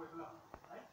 with love. Right?